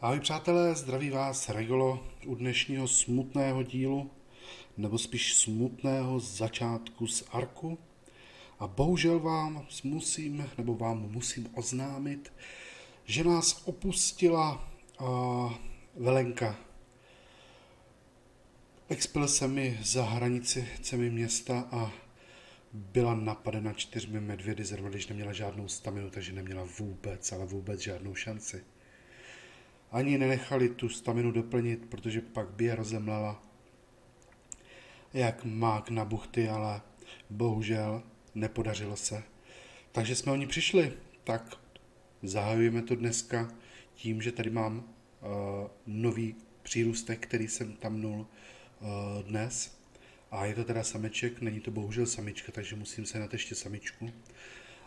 Ahoj přátelé, zdraví vás Regolo u dnešního smutného dílu, nebo spíš smutného začátku z Arku. A bohužel vám musím, nebo vám musím oznámit, že nás opustila uh, Velenka. Expil se mi za hranici cemi města a byla napadena čtyřmi medvědy, zrovna když neměla žádnou staminu, takže neměla vůbec, ale vůbec žádnou šanci. Ani nenechali tu staminu doplnit, protože pak by je rozemlela jak mák na buchty, ale bohužel nepodařilo se. Takže jsme o ní přišli. Tak zahajujeme to dneska tím, že tady mám uh, nový přírůstek, který jsem tam nul uh, dnes. A je to teda sameček, není to bohužel samička, takže musím se na ještě samičku.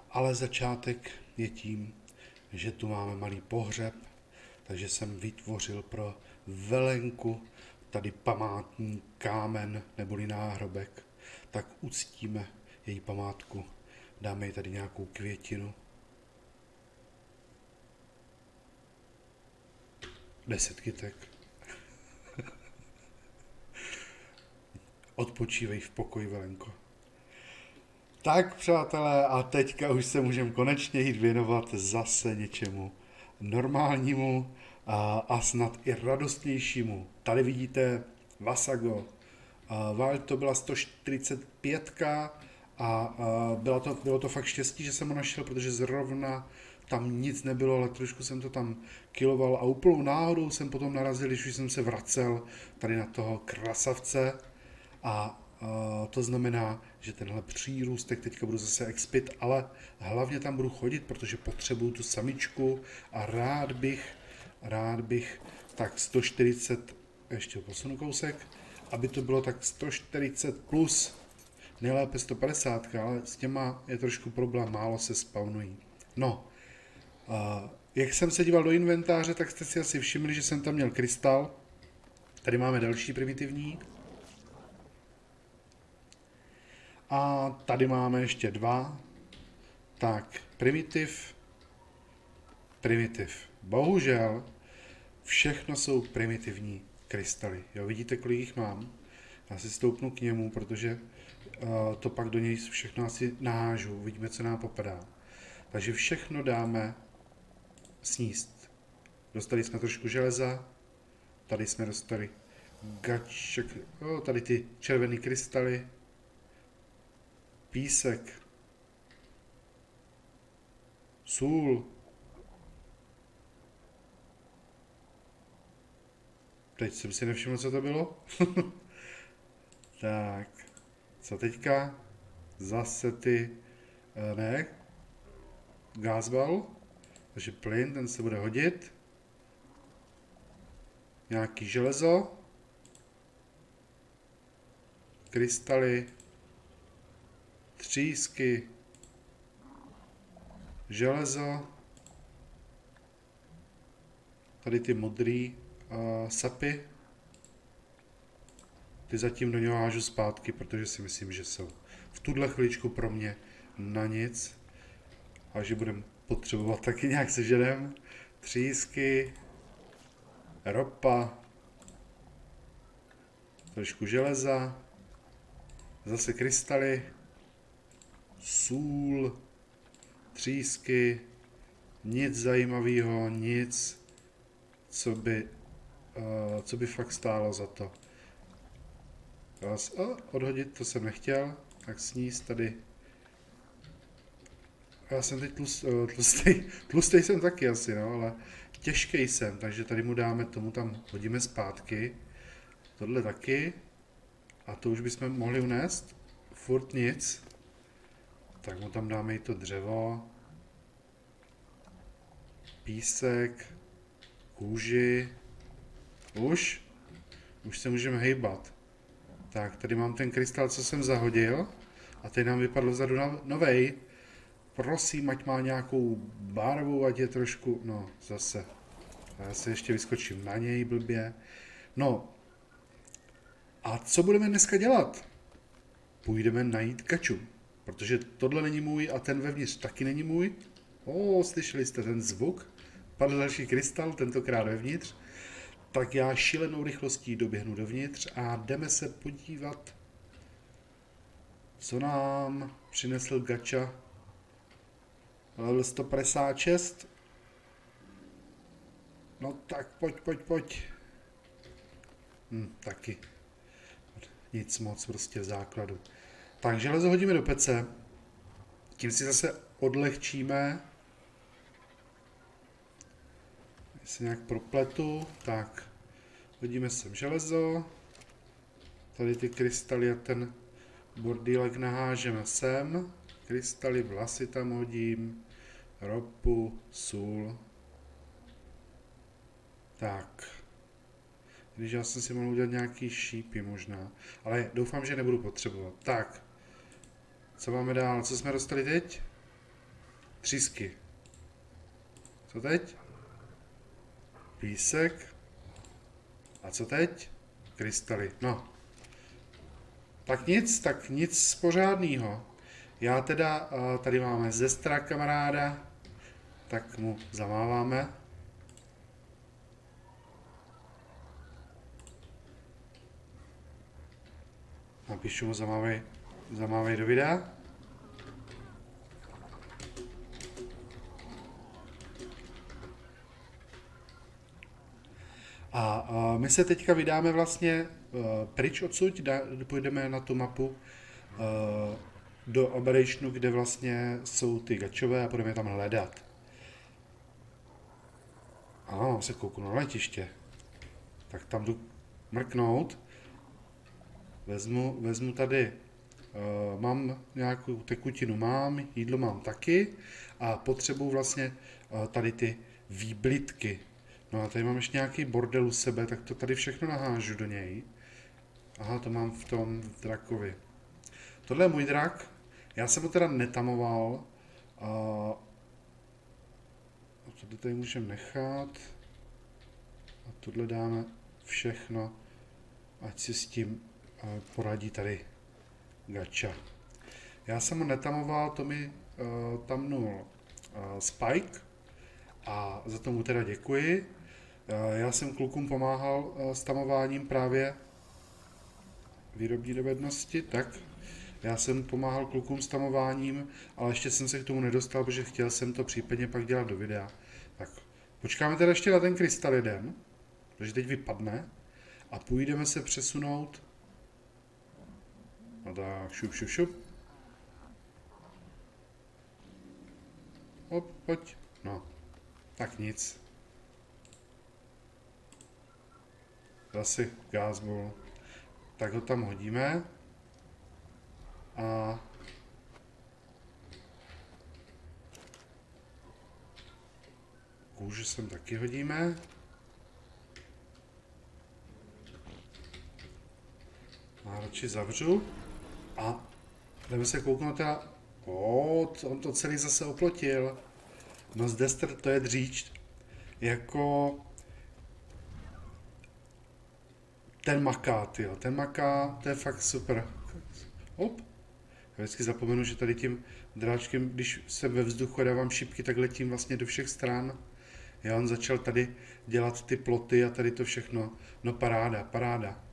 Ale začátek je tím, že tu máme malý pohřeb, takže jsem vytvořil pro Velenku tady památní kámen neboli náhrobek, tak uctíme její památku. Dáme jí tady nějakou květinu. Deset kytek. Odpočívej v pokoji, Velenko. Tak, přátelé, a teďka už se můžeme konečně jít věnovat zase něčemu normálnímu a, a snad i radostnějšímu. Tady vidíte Vasago. Val to byla 145 a, a bylo, to, bylo to fakt štěstí, že jsem ho našel, protože zrovna tam nic nebylo, ale trošku jsem to tam kiloval a úplnou náhodou jsem potom narazil, když už jsem se vracel tady na toho krasavce a to znamená, že tenhle přírůstek teďka budu zase expit, ale hlavně tam budu chodit, protože potřebuju tu samičku a rád bych, rád bych tak 140, ještě posunu kousek, aby to bylo tak 140 plus, nejlépe 150, ale s těma je trošku problém, málo se spawnují. No, jak jsem se díval do inventáře, tak jste si asi všimli, že jsem tam měl krystal. Tady máme další primitivní, A tady máme ještě dva. Tak, primitiv, primitiv. Bohužel, všechno jsou primitivní krystaly. Jo, vidíte, kolik jich mám? Já si stoupnu k němu, protože uh, to pak do něj všechno asi nahážu. Uvidíme, co nám popadá. Takže všechno dáme sníst. Dostali jsme trošku železa, tady jsme dostali gaček, tady ty červené krystaly, písek, sůl. Teď jsem si nevšiml, co to bylo. tak, co teďka? Zase ty, eh, ne, gázbal, takže plyn, ten se bude hodit. Nějaký železo. Krystaly, třísky, železo, tady ty modrý uh, sapy, ty zatím do něho hážu zpátky, protože si myslím, že jsou v tuhle chviličku pro mě na nic a že budeme potřebovat taky nějak seženem. Třísky, ropa, trošku železa, zase krystaly, sůl, třísky, nic zajímavého, nic, co by, uh, co by fakt stálo za to. Vás, odhodit to jsem nechtěl, tak sníst tady. Já jsem teď tlust, uh, tlustej, tlustej jsem taky asi, no, ale těžký jsem, takže tady mu dáme, tomu tam hodíme zpátky. Tohle taky. A to už bychom mohli unést. Furt nic. Tak mu tam dáme i to dřevo, písek, kůži. Už? Už se můžeme hejbat. Tak, tady mám ten krystal, co jsem zahodil. A teď nám vypadl vzadu novej. Prosím, ať má nějakou barvu, ať je trošku... No, zase. Já se ještě vyskočím na něj blbě. No. A co budeme dneska dělat? Půjdeme najít kaču. Protože tohle není můj a ten vevnitř taky není můj. O, slyšeli jste ten zvuk? Padl další krystal, tentokrát vevnitř. Tak já šílenou rychlostí doběhnu dovnitř a jdeme se podívat, co nám přinesl gacha level 156. No tak pojď, pojď, pojď. Hm, taky. Nic moc prostě v základu. Tak železo hodíme do pece. Tím si zase odlehčíme. Se nějak propletu. Tak. Hodíme sem železo. Tady ty krystaly a ten bordílek nahážeme sem. Krystaly, vlasy tam hodím. Ropu, sůl. Tak. Když já jsem si mohl udělat nějaký šípy možná. Ale doufám, že nebudu potřebovat. Tak. Co máme dál? Co jsme dostali teď? Třísky. Co teď? Písek. A co teď? Krystaly. No. Tak nic, tak nic pořádného. Já teda, tady máme zestra kamaráda, tak mu zamáváme. Napíšu mu zamávej, zamávej do videa. A, a my se teďka vydáme vlastně uh, pryč odsud, půjdeme na tu mapu uh, do Operationu, kde vlastně jsou ty gačové a budeme tam hledat. Ano, mám se kouknu na letiště. Tak tam jdu mrknout. Vezmu, vezmu tady, mám nějakou tekutinu, mám, jídlo mám taky a potřebuju vlastně uh, tady ty výblitky. No a tady mám ještě nějaký bordel u sebe, tak to tady všechno nahážu do něj. Aha, to mám v tom drakovi. Tohle je můj drak, já jsem ho teda netamoval. A tohle tady můžeme nechat. A tohle dáme všechno, ať si s tím poradí tady gacha. Já jsem ho netamoval, to mi uh, tamnul uh, Spike a za tomu teda děkuji. Uh, já jsem klukům pomáhal uh, s tamováním právě výrobní dovednosti, tak já jsem pomáhal klukům s tamováním, ale ještě jsem se k tomu nedostal, protože chtěl jsem to případně pak dělat do videa. Tak počkáme teda ještě na ten krystal jeden, protože teď vypadne a půjdeme se přesunout a tak, šup, šup, šup. Hop, pojď. No, tak nic. Zase gázbol. Tak ho tam hodíme. A kůži sem taky hodíme. A radši zavřu. A jdeme se kouknout teda... O, on to celý zase oplotil. No z Dester to je dříč. Jako... Ten maká, tyjo. Ten maká, to je fakt super. Hop. Já vždycky zapomenu, že tady tím dráčkem, když jsem ve vzduchu a dávám šipky, tak letím vlastně do všech stran. Já on začal tady dělat ty ploty a tady to všechno. No paráda, paráda.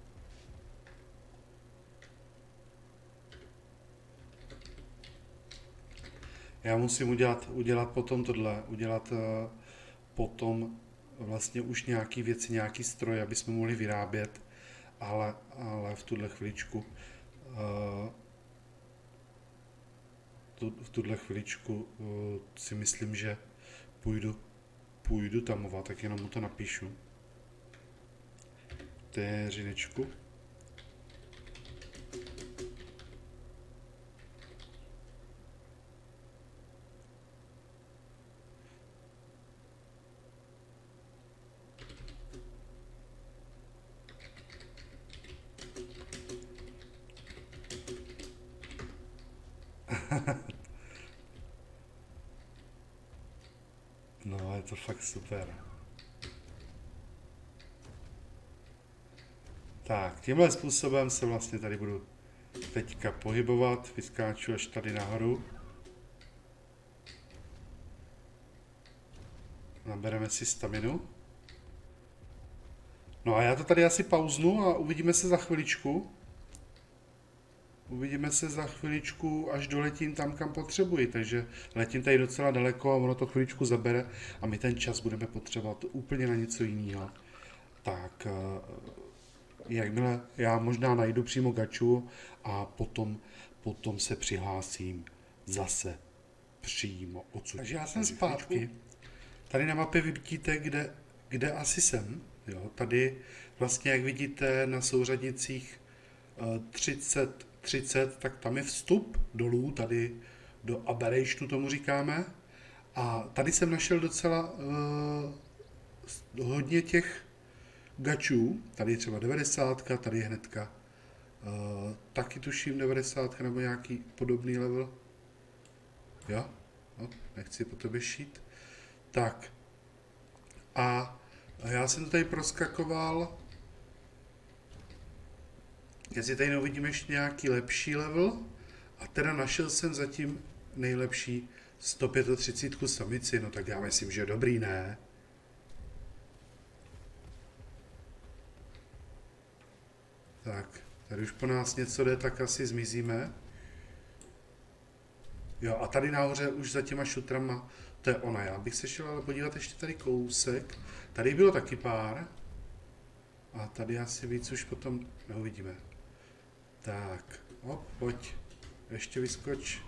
Já musím udělat, udělat potom tohle, udělat uh, potom vlastně už nějaký věci, nějaký stroj, aby jsme mohli vyrábět, ale, ale v tuhle chviličku tu, v tuhle chviličku uh, si myslím, že půjdu, půjdu tamovat, tak jenom mu to napíšu. Vteřinečku. no, je to fakt super. Tak, tímhle způsobem se vlastně tady budu teďka pohybovat, vyskáču až tady nahoru. Nabereme si staminu. No a já to tady asi pauznu a uvidíme se za chviličku. Uvidíme se za chviličku, až doletím tam, kam potřebuji. Takže letím tady docela daleko a ono to chviličku zabere a my ten čas budeme potřebovat úplně na něco jiného. Tak, eh, jakmile já možná najdu přímo gaču a potom, potom se přihlásím zase přímo odsud. Takže já jsem zpátky. Tady na mapě vidíte, kde, kde asi jsem. Jo, tady vlastně, jak vidíte na souřadnicích 30, eh, 30, tak tam je vstup dolů, tady do aberrationu tomu říkáme. A tady jsem našel docela uh, hodně těch gačů, tady je třeba 90, tady je hnedka uh, taky tuším 90 nebo nějaký podobný level. Jo, no, nechci po tobě šít. Tak. A já jsem to tady proskakoval. Jestli tady neuvidím ještě nějaký lepší level. A teda našel jsem zatím nejlepší 135 samici, no tak já myslím, že dobrý, ne? Tak, tady už po nás něco jde, tak asi zmizíme. Jo, a tady nahoře už za těma šutrama, to je ona. Já bych se šel ale podívat ještě tady kousek. Tady bylo taky pár. A tady asi víc už potom neuvidíme. Tak, hop, pojď. Ještě vyskoč.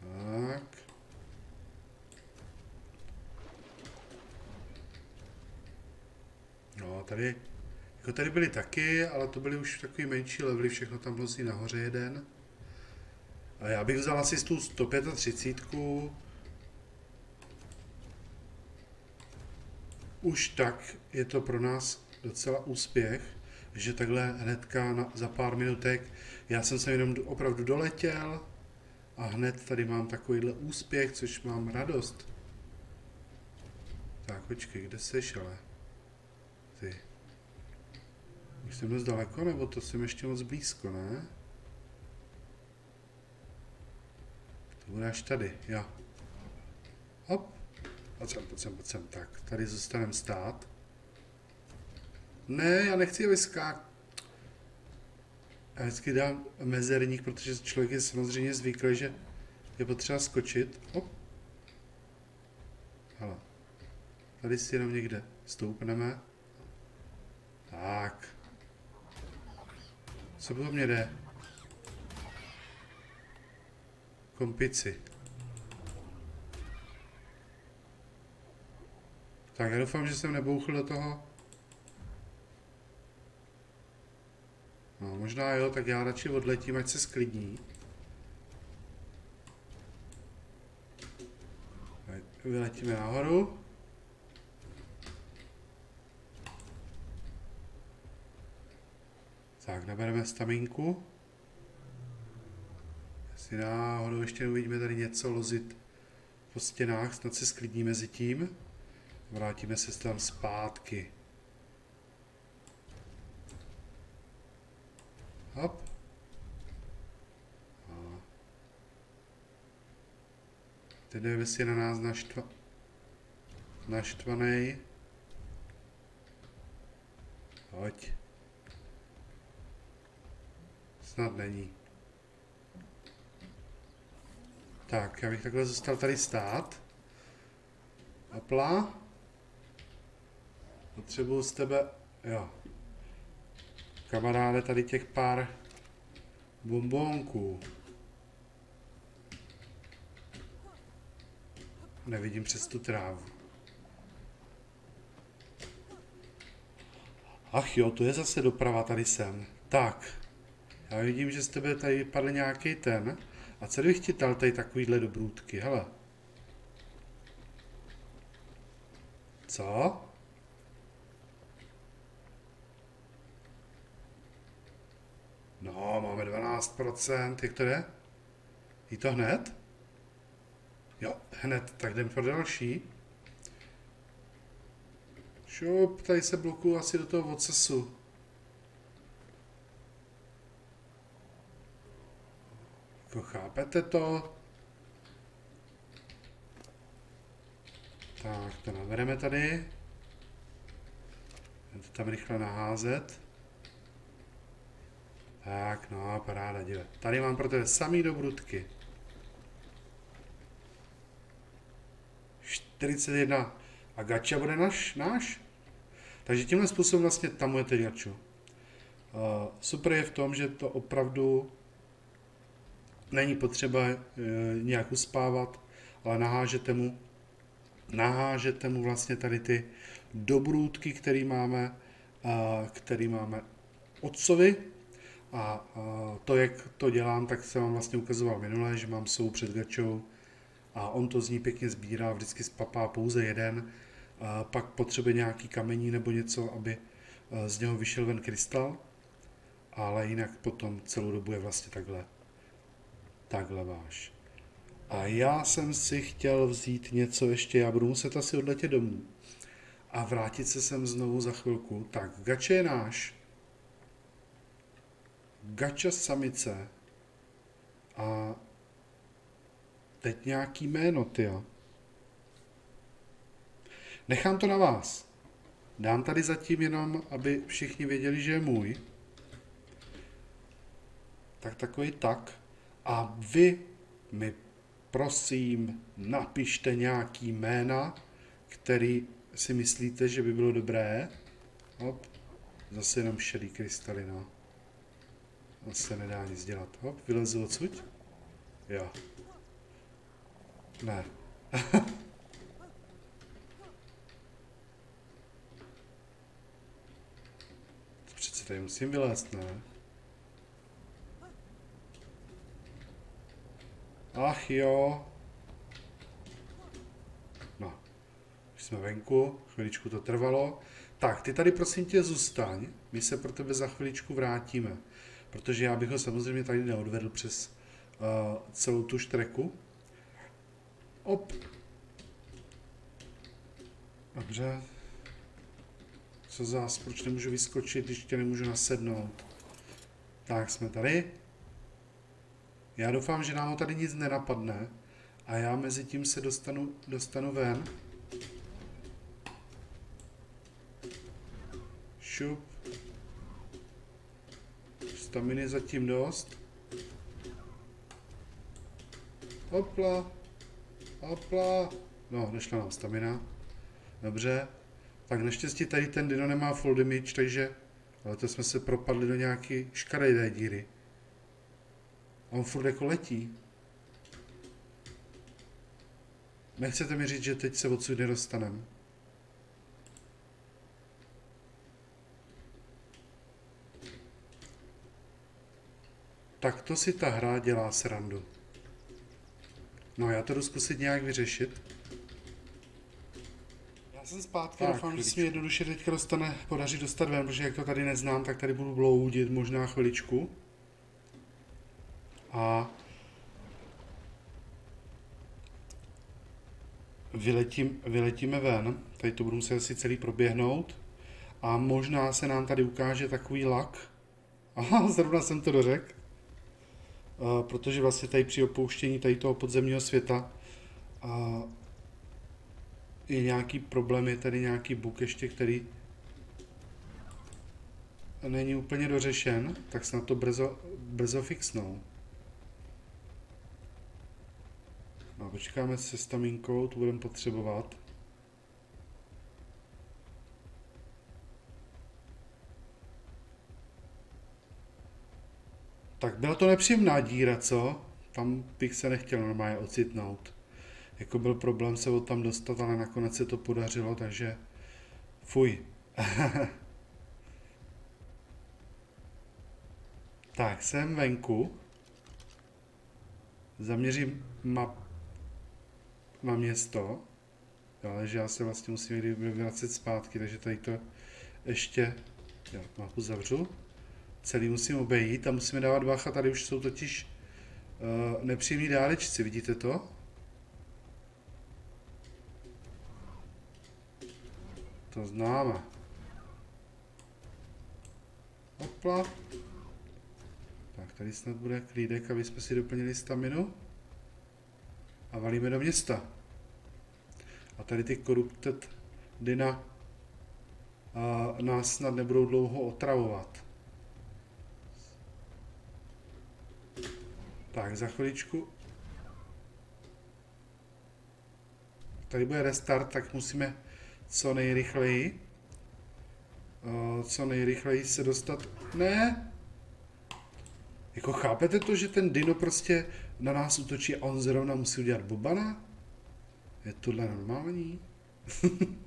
Tak. No, tady, jako tady byly taky, ale to byly už takový menší levely, všechno tam nosí nahoře jeden. A já bych vzal asi tu 135. Už tak je to pro nás docela úspěch, že takhle hnedka na, za pár minutek, já jsem se jenom opravdu doletěl a hned tady mám takovýhle úspěch, což mám radost. Tak, počkej, kde seš ale? Ty. Už jsem dost daleko, nebo to jsem ještě moc blízko, ne? To bude až tady, jo. Hop. Pojď sem, pojď sem, pojď sem. Tak, tady zůstaneme stát. Ne, já nechci vyskák. Já vždycky dám mezerník, protože člověk je samozřejmě zvyklý, že je potřeba skočit. Hop. Hele. Tady si jenom někde stoupneme. Tak. Co po mě jde? Kompici. Tak já doufám, že jsem nebouchl do toho. No, možná jo, tak já radši odletím, ať se sklidní. Vyletíme nahoru. Tak, nabereme staminku. Jestli náhodou ještě uvidíme tady něco lozit po stěnách, snad se sklidní mezi tím. Vrátíme se tam zpátky. Hop. A. Teď nevím, jestli je na nás naštva... naštvaný. Hoď. Snad není. Tak, já bych takhle zůstal tady stát. Hopla. Potřebuju z tebe, jo. Kamaráde, tady těch pár bombónků. Nevidím přes tu trávu. Ach jo, to je zase doprava, tady jsem. Tak, já vidím, že z tebe tady padl nějaký ten. A co bych ti dal tady takovýhle dobrůdky, hele. Co? No, máme 12%, jak to je? Jí to hned? Jo, hned, tak jdem pro další. Šup, tady se blokuju asi do toho odsesu. Jako chápete to? Tak, to nabereme tady. To tam rychle naházet. Tak, no, paráda, díle. Tady mám pro tebe samý dobrutky. 41. A gacha bude naš, náš? Takže tímhle způsobem vlastně tamujete gaču. Uh, super je v tom, že to opravdu není potřeba uh, nějak uspávat, ale nahážete mu, nahážete mu vlastně tady ty dobrůdky, který máme, uh, který máme otcovi, a to, jak to dělám, tak jsem vám vlastně ukazoval minule, že mám sou před gačou a on to z ní pěkně sbírá, vždycky spapá pouze jeden, a pak potřebuje nějaký kamení nebo něco, aby z něho vyšel ven krystal, ale jinak potom celou dobu je vlastně takhle, takhle váš. A já jsem si chtěl vzít něco ještě, já budu muset asi odletět domů a vrátit se sem znovu za chvilku. Tak, gače je náš, gacha samice a teď nějaký jméno, tyjo. Nechám to na vás. Dám tady zatím jenom, aby všichni věděli, že je můj. Tak takový tak. A vy mi prosím napište nějaký jména, který si myslíte, že by bylo dobré. Hop. Zase jenom šedý krystaly, no. On se nedá nic dělat. Hop, vylezu odsud. Jo. Ne. Přece tady musím vylézt, ne? Ach jo. No. Už jsme venku, chviličku to trvalo. Tak, ty tady prosím tě zůstaň, my se pro tebe za chviličku vrátíme protože já bych ho samozřejmě tady neodvedl přes uh, celou tu štreku. Op. Dobře. Co zás, proč nemůžu vyskočit, když tě nemůžu nasednout? Tak, jsme tady. Já doufám, že nám ho tady nic nenapadne a já mezi tím se dostanu, dostanu ven. Šup. Staminy zatím dost. Hopla. Hopla. No, nešla nám stamina. Dobře. Tak naštěstí tady ten dino nemá full damage, takže... Ale to jsme se propadli do nějaký škaredé díry. A on furt jako letí. Nechcete mi říct, že teď se odsud nedostaneme. Tak to si ta hra dělá srandu. No já to jdu zkusit nějak vyřešit. Já jsem zpátky, tak, doufám, že se mi jednoduše teďka dostane, podaří dostat ven, protože jak to tady neznám, tak tady budu bloudit možná chviličku. A vyletím, vyletíme ven, tady to budu muset asi celý proběhnout. A možná se nám tady ukáže takový lak. Aha, zrovna jsem to dořekl protože vlastně tady při opouštění tady toho podzemního světa je nějaký problém, je tady nějaký bug ještě, který není úplně dořešen, tak snad to brzo, brzo fixnou. No, počkáme se staminkou, tu budeme potřebovat. Tak byla to nepříjemná díra, co? Tam bych se nechtěl normálně ocitnout. Jako byl problém se od tam dostat, ale nakonec se to podařilo, takže fuj. tak, jsem venku. Zaměřím map na město. Ale že já se vlastně musím vracet zpátky, takže tady to ještě jo, mapu zavřu celý musím obejít a musíme dávat bacha, tady už jsou totiž uh, nepříjemní dálečci, vidíte to? To známe. Hopla. Tak tady snad bude klídek, aby jsme si doplnili staminu. A valíme do města. A tady ty corrupted dyna a nás snad nebudou dlouho otravovat. Tak, za chviličku. Tady bude restart, tak musíme co nejrychleji co nejrychleji se dostat. Ne! Jako chápete to, že ten dino prostě na nás útočí a on zrovna musí udělat bobana? Je tohle normální?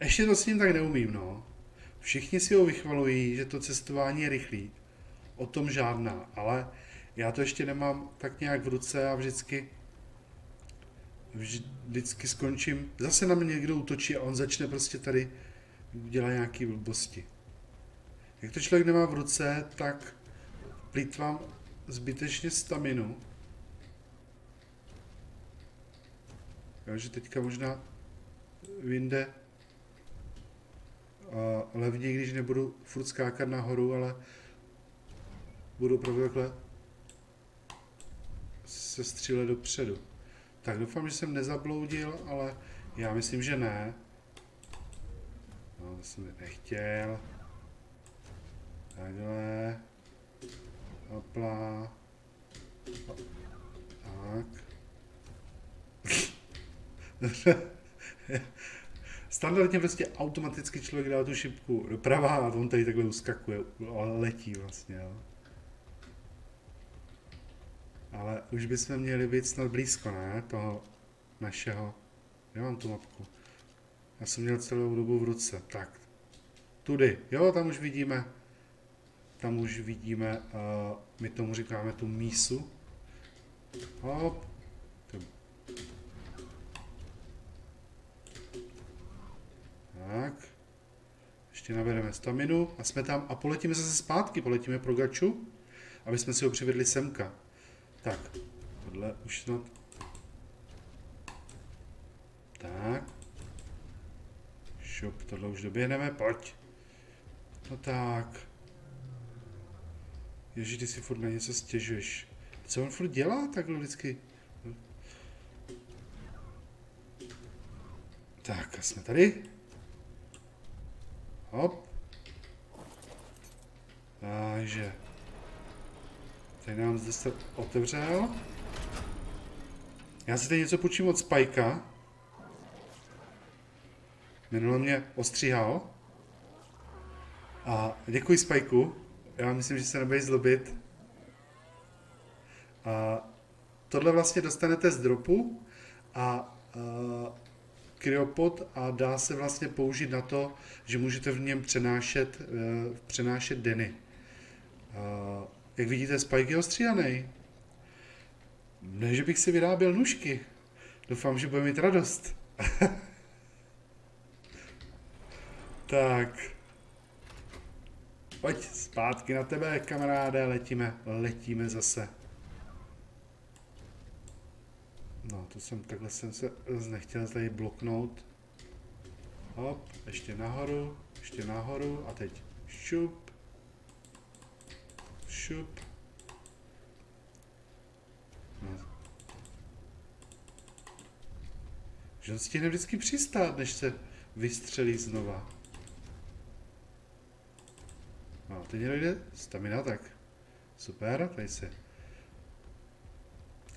Ještě to s ním tak neumím, no. Všichni si ho vychvalují, že to cestování je rychlý. O tom žádná, ale já to ještě nemám tak nějak v ruce a vždycky vždycky skončím, zase na mě někdo útočí a on začne prostě tady dělat nějaký blbosti. Jak to člověk nemá v ruce, tak plítvám zbytečně staminu. Jo, že teďka možná vyjde levně, když nebudu furt skákat nahoru, ale budu opravdu takhle se střílet dopředu. Tak doufám, že jsem nezabloudil, ale já myslím, že ne. No, to jsem nechtěl. Takhle. Hopla. Tak. Standardně prostě automaticky člověk dá tu šipku doprava a on tady takhle uskakuje, ale letí vlastně, jo. Ale už bychom měli být snad blízko, ne? Toho našeho. Já mám tu mapku. Já jsem měl celou dobu v ruce. Tak. Tudy. Jo, tam už vidíme. Tam už vidíme, uh, my tomu říkáme tu mísu. Hop. Tak. Ještě nabereme staminu a jsme tam a poletíme zase zpátky, poletíme pro gaču, aby jsme si ho přivedli semka. Tak, tohle už snad... Tak. Šup, tohle už doběhneme, pojď. No tak. Ježi, ty si furt na něco stěžuješ. Co on furt dělá takhle vždycky? Tak, jsme tady. Hop. Takže. Tady nám zde se otevřel. Já si tady něco půjčím od Spajka. Minule mě ostříhal. A děkuji Spajku. Já myslím, že se nebudeš zlobit. A tohle vlastně dostanete z dropu a, a kryopod a dá se vlastně použít na to, že můžete v něm přenášet, uh, přenášet deny. Jak vidíte, Spike je ostříhaný. Ne, že bych si vyráběl nůžky. Doufám, že bude mít radost. tak. Pojď zpátky na tebe, kamaráde, letíme, letíme zase. No, to jsem, takhle jsem se nechtěl tady bloknout. Hop, ještě nahoru, ještě nahoru a teď šup šup. No. Že on stihne vždycky přistát, než se vystřelí znova. No, teď jde stamina, tak super, tady se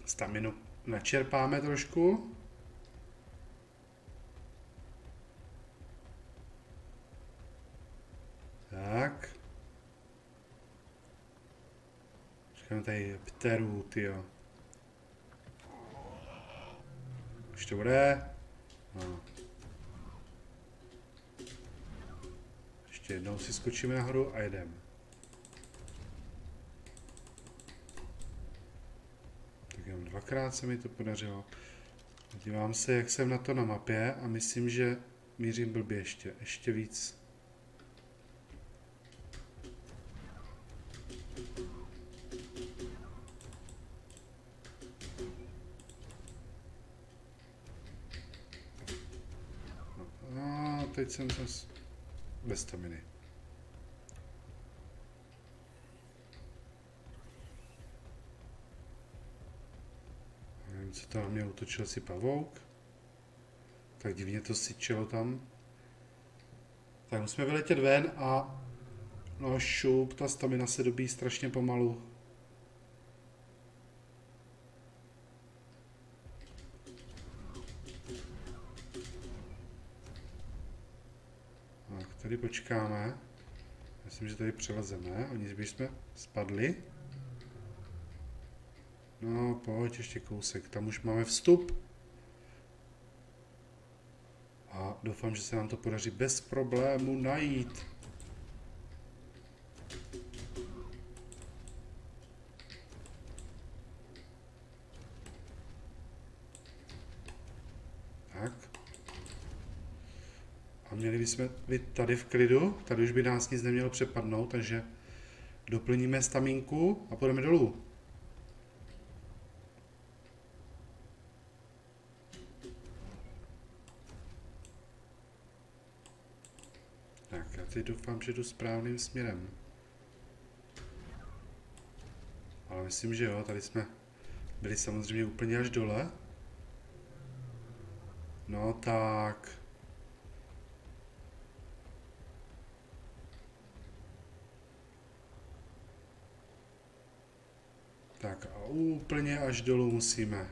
staminu načerpáme trošku. Tak. Říkám tady pterů, tyjo. Už to bude. No. Ještě jednou si skočíme nahoru a jedem. Tak jenom dvakrát se mi to podařilo. Dívám se, jak jsem na to na mapě a myslím, že mířím blbě ještě, ještě víc. teď jsem zase... bez staminy. Na mě utočil si pavouk. Tak divně to syčelo tam. Tak musíme vyletět ven a no šup, ta stamina se dobí strašně pomalu. Tak, tady počkáme. Myslím, že tady přelezeme. Oni by jsme spadli. No, pojď ještě kousek. Tam už máme vstup. A doufám, že se nám to podaří bez problému najít. Tak. A měli bychom být tady v klidu, tady už by nás nic nemělo přepadnout, takže doplníme stamínku a půjdeme dolů. Tak, já teď doufám, že jdu správným směrem. Ale myslím, že jo, tady jsme byli samozřejmě úplně až dole. No tak. Tak a úplně až dolů musíme.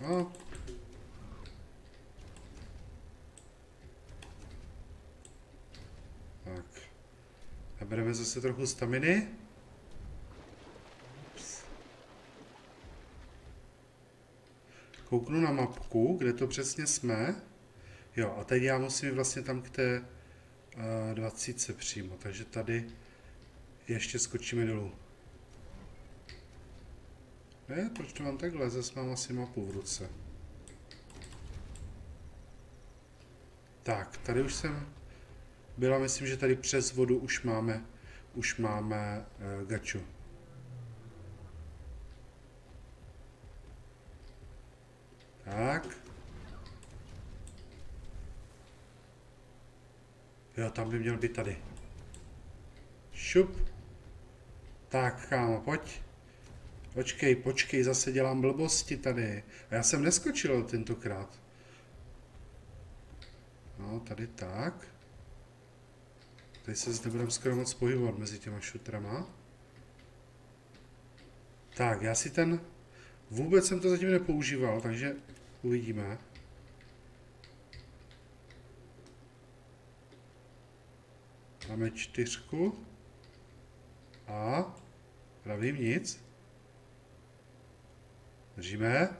No. Tak. A bereme zase trochu staminy. Kouknu na mapku, kde to přesně jsme. Jo, a teď já musím vlastně tam k té uh, 20 přímo, takže tady ještě skočíme dolů. Ne, proč to mám takhle? Zase mám asi mapu v ruce. Tak, tady už jsem byla, myslím, že tady přes vodu už máme, už máme uh, gaču. Tak. Jo, tam by měl být tady. Šup. Tak, kámo, pojď. Počkej, počkej, zase dělám blbosti tady. A já jsem neskočil tentokrát. No, tady tak. Tady se zde budeme skoro moc pohybovat mezi těma šutrama. Tak, já si ten... Vůbec jsem to zatím nepoužíval, takže uvidíme. Máme čtyřku. A pravím nic. Držíme.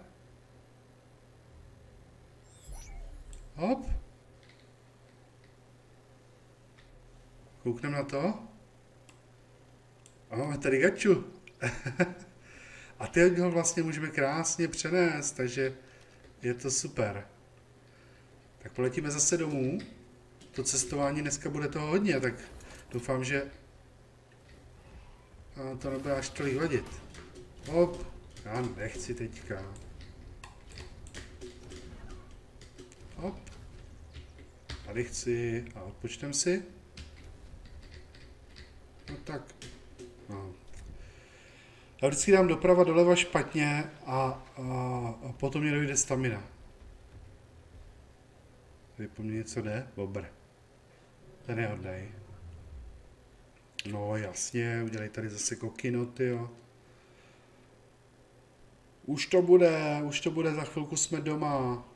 Hop. Koukneme na to. A máme tady gaču. A teď ho vlastně můžeme krásně přenést, takže je to super. Tak poletíme zase domů. To cestování dneska bude toho hodně, tak doufám, že a to nebude až tolik vadit. Hop, já nechci teďka. Hop. Tady chci a odpočtem si. No tak. No. Já vždycky dám doprava doleva špatně a, a, a potom mě dojde stamina. Tady po mně něco jde? Bobr. Ten je hodnej. No jasně, udělej tady zase kokino, jo. Už to bude, už to bude, za chvilku jsme doma.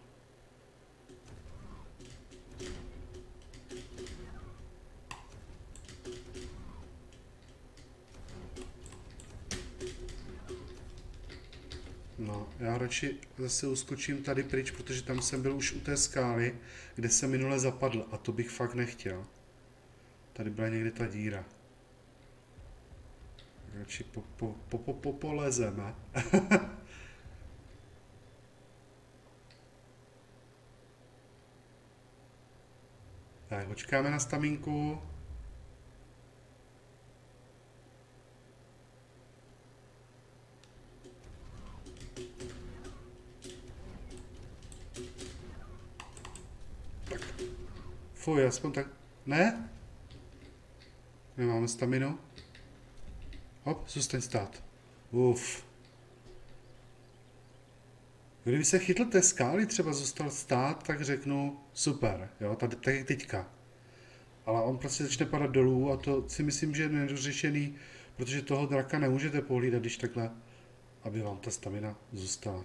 No, já radši zase uskočím tady pryč, protože tam jsem byl už u té skály, kde jsem minule zapadl a to bych fakt nechtěl. Tady byla někde ta díra. Radši po, po, po, po, po, tak, počkáme na stamínku. Pokoj, aspoň tak... Ne? Nemáme staminu. Hop, zůstaň stát. Uf. Kdyby se chytl té skály, třeba zůstal stát, tak řeknu super, jo, tady, tak teďka. Ale on prostě začne padat dolů a to si myslím, že je nedořešený, protože toho draka nemůžete pohlídat, když takhle, aby vám ta stamina zůstala.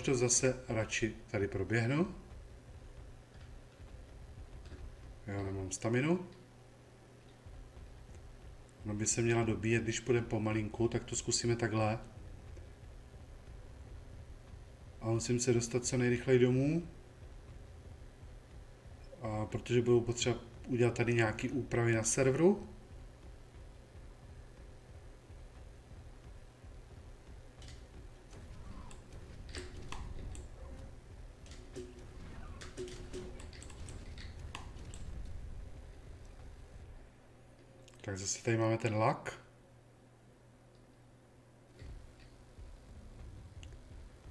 Už to zase radši tady proběhnu. Já nemám staminu. No by se měla dobíjet, když půjdeme pomalinku, tak to zkusíme takhle. A musím se dostat co nejrychleji domů. A protože budou potřeba udělat tady nějaké úpravy na serveru. Tak zase tady máme ten lak.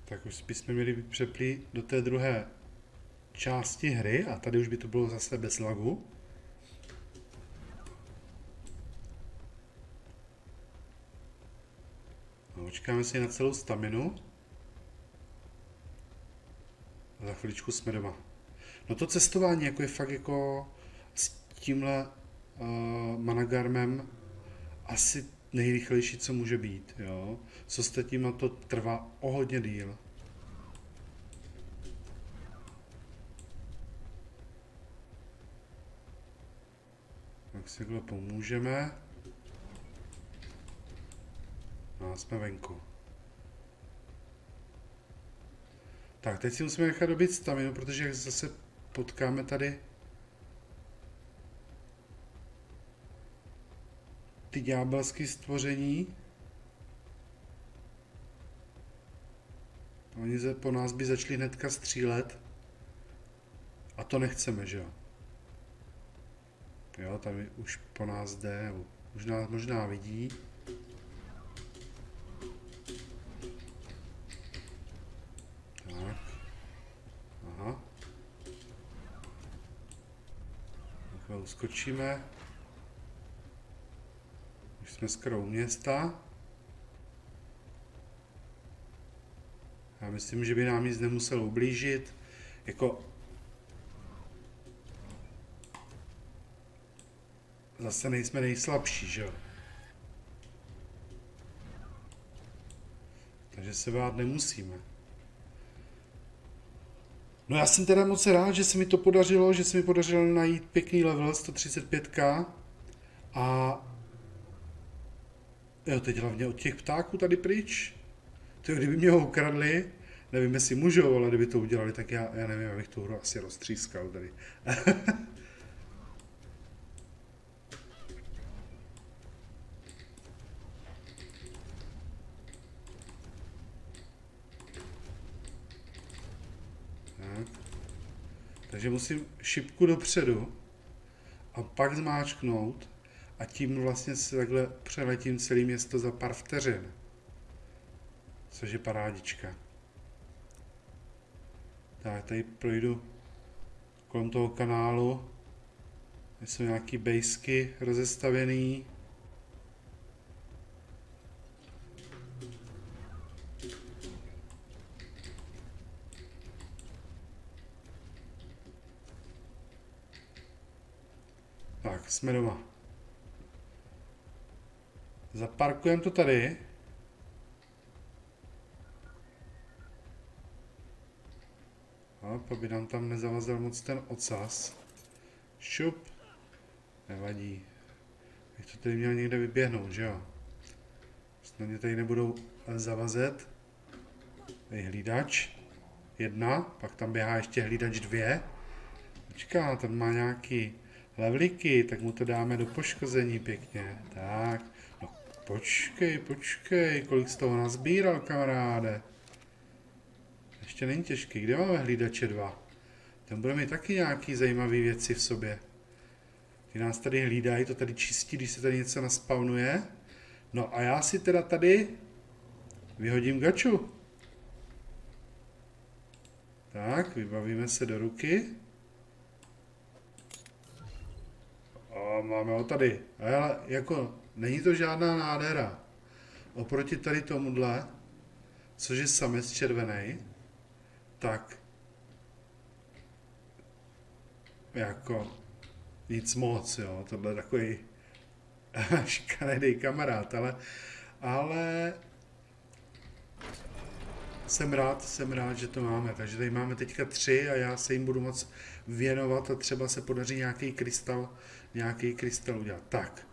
Tak už bychom měli být přeplí do té druhé části hry a tady už by to bylo zase bez lagu. No, počkáme si na celou staminu. A za chviličku jsme doma. No to cestování jako je fakt jako s tímhle Managarmem asi nejrychlejší, co může být. Jo? S ostatníma to trvá o hodně díl. Tak si takhle pomůžeme. No, jsme venku. Tak, teď si musíme nechat dobit staminu, protože jak zase potkáme tady ty ďábelské stvoření. Oni se po nás by začali hnedka střílet. A to nechceme, že jo? Jo, tam už po nás jde, nebo už nás možná vidí. Tak. Aha. Takhle uskočíme jsme skoro u města. Já myslím, že by nám nic nemusel ublížit. Jako zase nejsme nejslabší, že jo? Takže se bát nemusíme. No já jsem teda moc rád, že se mi to podařilo, že se mi podařilo najít pěkný level 135k a Jo, teď hlavně od těch ptáků tady pryč. To kdyby mě ho ukradli, nevím, jestli můžou, ale kdyby to udělali, tak já, já nevím, abych tu hru asi roztřískal tady. tak. Takže musím šipku dopředu a pak zmáčknout a tím vlastně si takhle přeletím celé město za pár vteřin. Což je parádička. Tak, tady projdu kolem toho kanálu. Tady jsou nějaký bejsky rozestavený. Tak, jsme doma. Zaparkujeme to tady. A aby nám tam nezavazil moc ten ocas. Šup. Nevadí. Bych to tady měl někde vyběhnout, že jo? Snad tady nebudou zavazet. Tady hlídač. Jedna, pak tam běhá ještě hlídač dvě. Počká, ten má nějaký levliky, tak mu to dáme do poškození pěkně. Tak. Počkej, počkej, kolik z toho nazbíral, kamaráde. Ještě není těžký. Kde máme hlídače dva? Ten bude mít taky nějaký zajímavý věci v sobě. Ty nás tady hlídají, to tady čistí, když se tady něco naspawnuje. No a já si teda tady vyhodím gaču. Tak, vybavíme se do ruky. A máme ho tady. Ale jako, není to žádná nádhera. Oproti tady tomuhle, což je samec červený, tak jako nic moc, jo, tohle je takový šikaredý kamarád, ale, ale jsem rád, jsem rád, že to máme. Takže tady máme teďka tři a já se jim budu moc věnovat a třeba se podaří nějaký krystal, nějaký krystal udělat. Tak.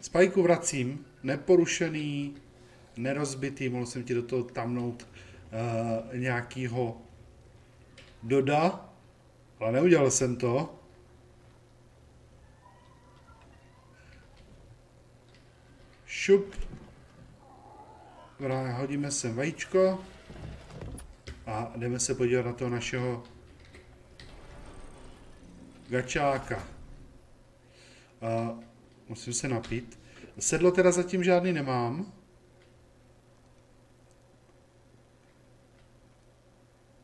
Spajku vracím, neporušený, nerozbitý, mohl jsem ti do toho tamnout uh, nějakýho doda, ale neudělal jsem to. Šup. Hodíme sem vajíčko a jdeme se podívat na toho našeho gačáka. A musím se napít. Sedlo teda zatím žádný nemám.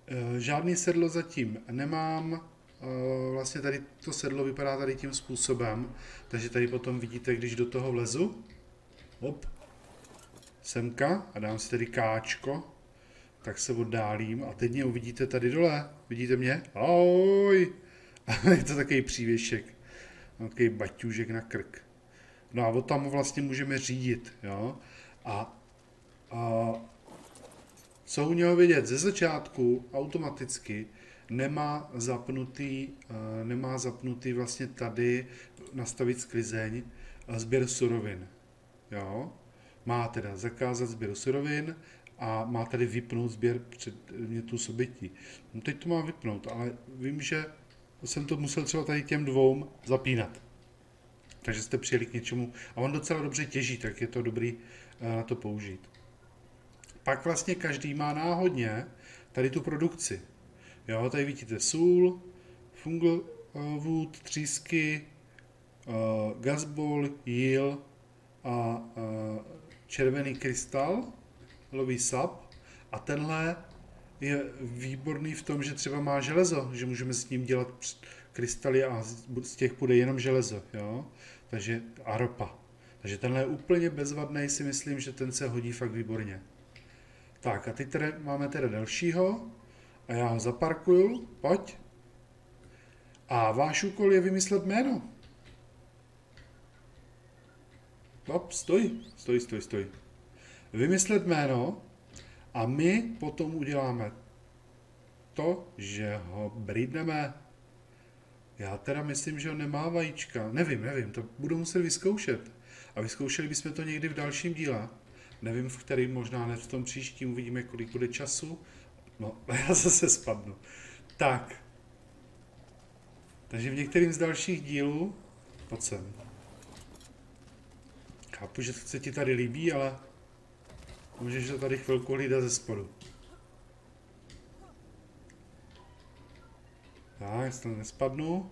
E, žádný sedlo zatím nemám. E, vlastně tady to sedlo vypadá tady tím způsobem, takže tady potom vidíte, když do toho vlezu, hop, semka a dám si tady káčko, tak se oddálím a teď mě uvidíte tady dole. Vidíte mě? Ahoj! je to takový přívěšek, takový baťůžek na krk. No a od tam vlastně můžeme řídit, jo. A, a co u něho vidět? Ze začátku automaticky nemá zapnutý, uh, nemá zapnutý vlastně tady nastavit sklizeň a sběr surovin. Jo? Má teda zakázat sběr surovin a má tady vypnout sběr předmětů sobětí. No teď to má vypnout, ale vím, že jsem to musel třeba tady těm dvou zapínat. Takže jste přijeli k něčemu a on docela dobře těží, tak je to dobrý eh, na to použít. Pak vlastně každý má náhodně tady tu produkci. Jo, tady vidíte sůl, funglewood, třísky, uh, gasball, jil a uh, červený krystal, lový sap. A tenhle je výborný v tom, že třeba má železo, že můžeme s ním dělat krystaly a z těch bude jenom železo, jo? Takže a ropa. Takže tenhle je úplně bezvadný, si myslím, že ten se hodí fakt výborně. Tak a teď tady máme teda dalšího a já ho zaparkuju, pojď. A váš úkol je vymyslet jméno. Hop, stoj, stoj, stoj, stoj. Vymyslet jméno a my potom uděláme to, že ho brýdneme. Já teda myslím, že ho nemá vajíčka. Nevím, nevím, to budu muset vyzkoušet. A vyzkoušeli bychom to někdy v dalším díle. Nevím, v kterým, možná ne v tom příštím, uvidíme, kolik bude času. No, já zase spadnu. Tak. Takže v některým z dalších dílů, pojď sem. Chápu, že se ti tady líbí, ale Můžeš to tady chvilku hlídat ze spodu. Tak, jestli nespadnu.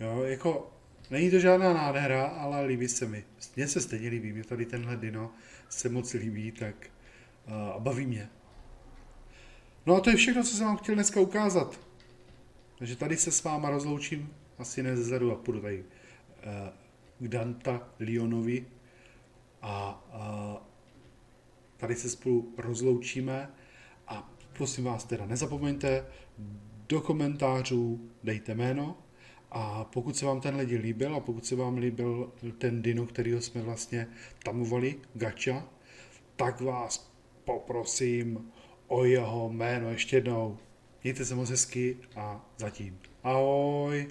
Jo, jako, není to žádná nádhera, ale líbí se mi. Mně se stejně líbí, mě tady tenhle dino se moc líbí, tak uh, baví mě. No a to je všechno, co jsem vám chtěl dneska ukázat. Takže tady se s váma rozloučím, asi ne zezadu a půjdu tady uh, k Danta Lionovi a uh, tady se spolu rozloučíme a prosím vás teda nezapomeňte, do komentářů dejte jméno a pokud se vám ten díl líbil a pokud se vám líbil ten dino, kterýho jsme vlastně tamovali, gacha, tak vás poprosím o jeho jméno ještě jednou. Mějte se moc hezky a zatím. Ahoj!